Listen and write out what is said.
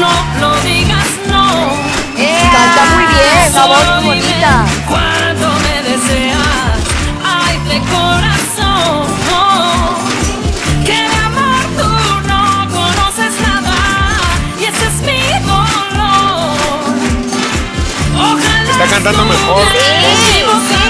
no, no digas no. Yeah. Canta muy bien, la voz bonita. Cuando me deseas, ay de corazón. Que de amor tú no conoces nada y ese es mi dolor. Ojalá Está cantando mejor. Sí.